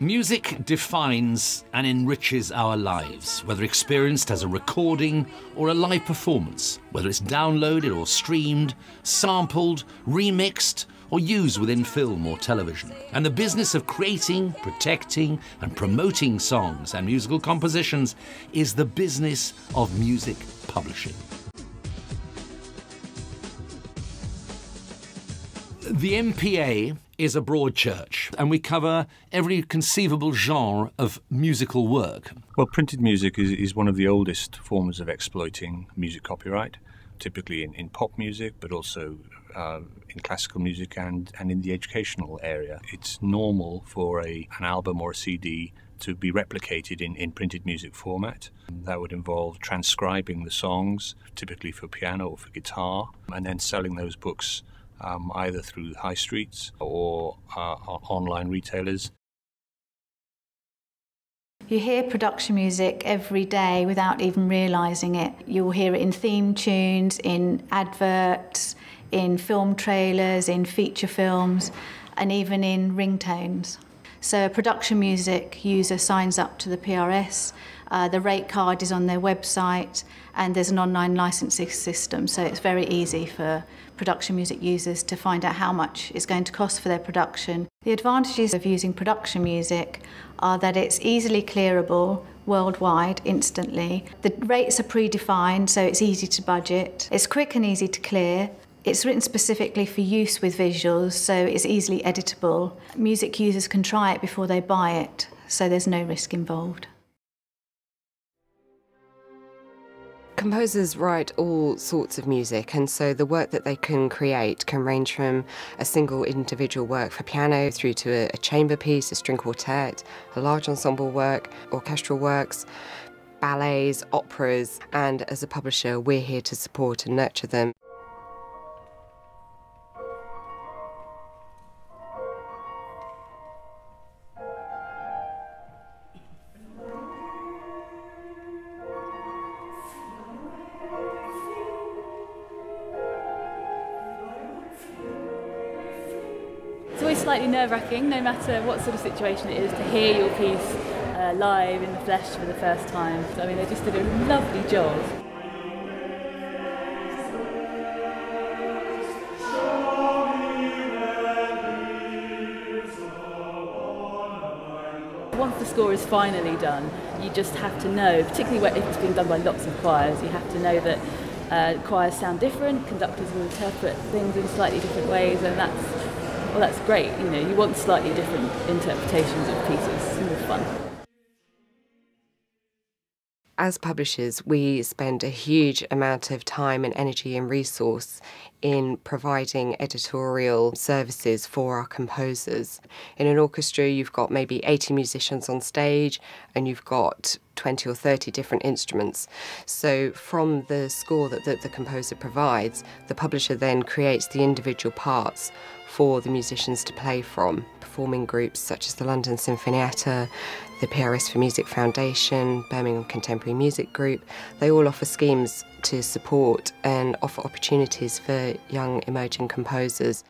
Music defines and enriches our lives, whether experienced as a recording or a live performance, whether it's downloaded or streamed, sampled, remixed, or used within film or television. And the business of creating, protecting, and promoting songs and musical compositions is the business of music publishing. The MPA is a broad church, and we cover every conceivable genre of musical work. Well, printed music is, is one of the oldest forms of exploiting music copyright, typically in, in pop music, but also uh, in classical music and, and in the educational area. It's normal for a, an album or a CD to be replicated in, in printed music format. That would involve transcribing the songs, typically for piano or for guitar, and then selling those books um, either through high streets or uh, online retailers. You hear production music every day without even realising it. You'll hear it in theme tunes, in adverts, in film trailers, in feature films, and even in ringtones. So a production music user signs up to the PRS, uh, the rate card is on their website, and there's an online licensing system, so it's very easy for production music users to find out how much it's going to cost for their production. The advantages of using production music are that it's easily clearable worldwide instantly. The rates are predefined, so it's easy to budget. It's quick and easy to clear. It's written specifically for use with visuals, so it's easily editable. Music users can try it before they buy it, so there's no risk involved. Composers write all sorts of music, and so the work that they can create can range from a single individual work for piano through to a, a chamber piece, a string quartet, a large ensemble work, orchestral works, ballets, operas, and as a publisher, we're here to support and nurture them. Slightly nerve-wracking, no matter what sort of situation it is, to hear your piece uh, live in the flesh for the first time. So, I mean, they just did a lovely job. Once the score is finally done, you just have to know, particularly if it's been done by lots of choirs, you have to know that uh, choirs sound different, conductors will interpret things in slightly different ways, and that's well, that's great. You know, you want slightly different interpretations of pieces. It's more fun. As publishers, we spend a huge amount of time and energy and resource in providing editorial services for our composers. In an orchestra, you've got maybe 80 musicians on stage and you've got 20 or 30 different instruments. So, from the score that the, composer provides, the publisher then creates the individual parts for the musicians to play from. Performing groups such as the London Sinfonietta, the PRS for Music Foundation, Birmingham Contemporary Music Group, they all offer schemes to support and offer opportunities for young emerging composers.